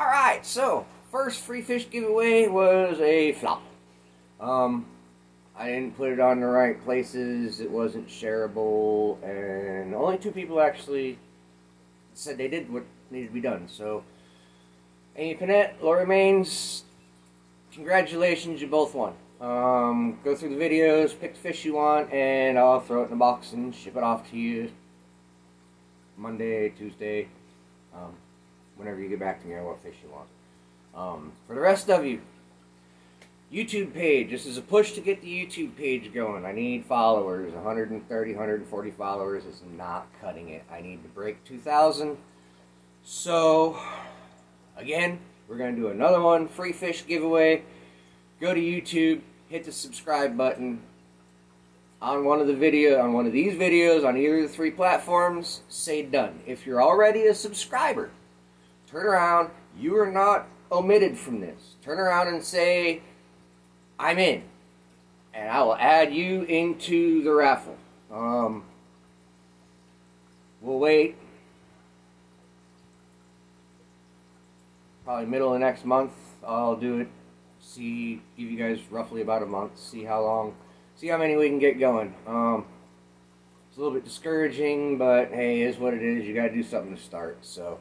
Alright, so, first free fish giveaway was a flop. Um, I didn't put it on the right places, it wasn't shareable, and only two people actually said they did what needed to be done. So, Amy Panette, Lori Maines, congratulations, you both won. Um, go through the videos, pick the fish you want, and I'll throw it in a box and ship it off to you Monday, Tuesday, um, whenever you get back to me on what fish you want. Um, for the rest of you, YouTube page. This is a push to get the YouTube page going. I need followers. 130, 140 followers is not cutting it. I need to break 2,000. So, again, we're going to do another one, free fish giveaway. Go to YouTube, hit the subscribe button on one of the video on one of these videos on either of the three platforms say done if you're already a subscriber turn around you are not omitted from this turn around and say i'm in and i will add you into the raffle um, we'll wait probably middle of next month i'll do it see, give you guys roughly about a month, see how long, see how many we can get going. Um, it's a little bit discouraging, but hey, is what it is. You got to do something to start. So,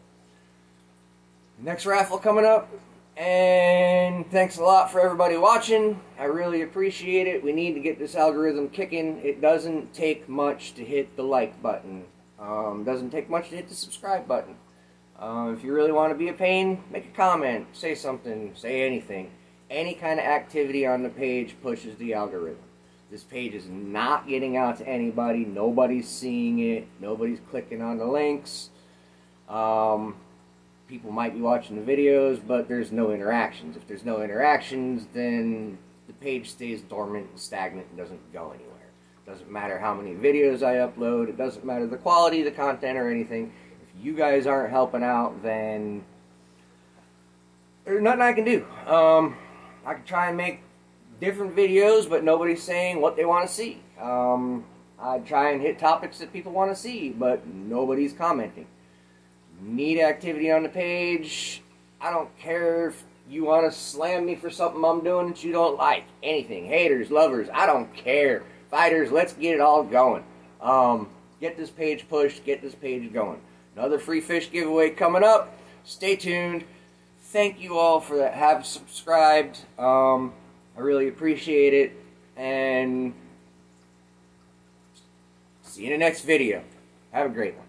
next raffle coming up. And thanks a lot for everybody watching. I really appreciate it. We need to get this algorithm kicking. It doesn't take much to hit the like button. Um, doesn't take much to hit the subscribe button. Uh, if you really want to be a pain, make a comment, say something, say anything any kind of activity on the page pushes the algorithm. This page is not getting out to anybody. Nobody's seeing it. Nobody's clicking on the links. Um, people might be watching the videos, but there's no interactions. If there's no interactions, then the page stays dormant and stagnant and doesn't go anywhere. It doesn't matter how many videos I upload. It doesn't matter the quality of the content or anything. If you guys aren't helping out, then there's nothing I can do. Um, I can try and make different videos, but nobody's saying what they want to see. Um, I try and hit topics that people want to see, but nobody's commenting. Need activity on the page. I don't care if you want to slam me for something I'm doing that you don't like. Anything. Haters, lovers, I don't care. Fighters, let's get it all going. Um, get this page pushed, get this page going. Another free fish giveaway coming up. Stay tuned thank you all for that have subscribed. Um, I really appreciate it. And see you in the next video. Have a great one.